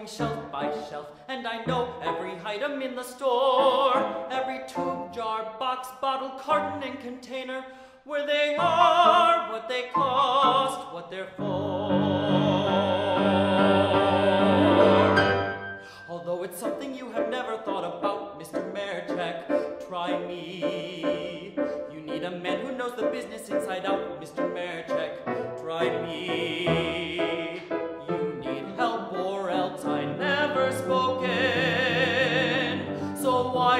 going shelf by shelf, and I know every item in the store. Every tube, jar, box, bottle, carton, and container, where they are, what they cost, what they're for. Although it's something you have never thought about, Mr. Maraczek, try me. You need a man who knows the business inside out, Mr. Maraczek, try me.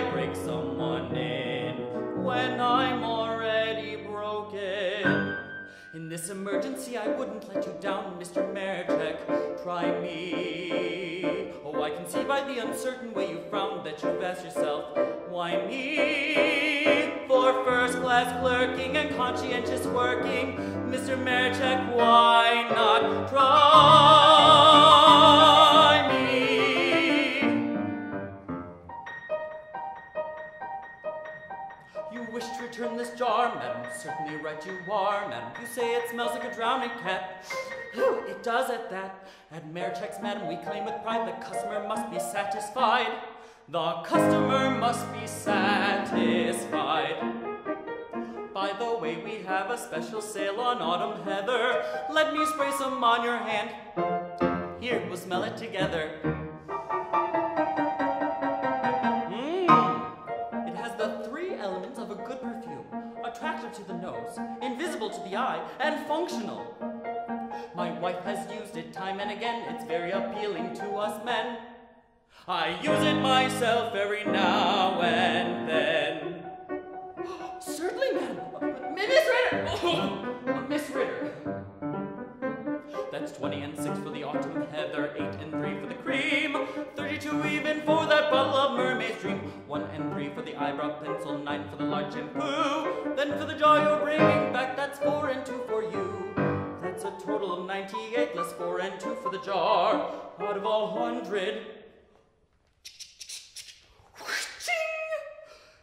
Why break someone in when I'm already broken? In this emergency, I wouldn't let you down, Mr. Maraczek. Try me. Oh, I can see by the uncertain way you frown that you've asked yourself, why me? For first class clerking and conscientious working, Mr. Maraczek, why not try wish to return this jar, madam. Certainly right you are, madam. You say it smells like a drowning cat. Oh, it does at that. At Maraczek's, madam, we claim with pride the customer must be satisfied. The customer must be satisfied. By the way, we have a special sale on autumn heather. Let me spray some on your hand. Here, we'll smell it together. Elements of a good perfume attractive to the nose, invisible to the eye, and functional. My wife has used it time and again, it's very appealing to us men. I use it myself every now and then. Certainly, madam. Miss Ritter! Uh, Miss Ritter. That's 20 and 6 for the autumn heather, 8 32 even for that bottle of mermaid's dream, 1 and 3 for the eyebrow pencil, 9 for the large shampoo, then for the jar you're bringing back, that's 4 and 2 for you. That's a total of 98, less 4 and 2 for the jar, out of a hundred.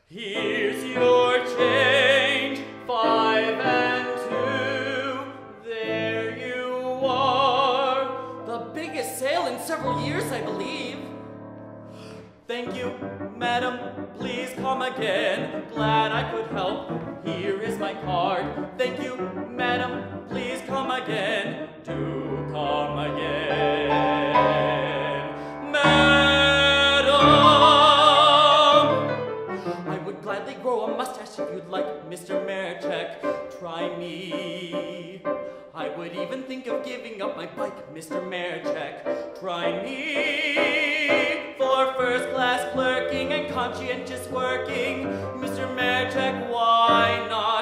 Here's your change, five and two. There you are. The biggest sale in several years, I believe. Thank you, madam. Please come again. Glad I could help. Here is my card. Thank could like Mr. Maraczek, try me. I would even think of giving up my bike, Mr. Maraczek, try me. For first class clerking and conscientious working, Mr. Merchek, why not?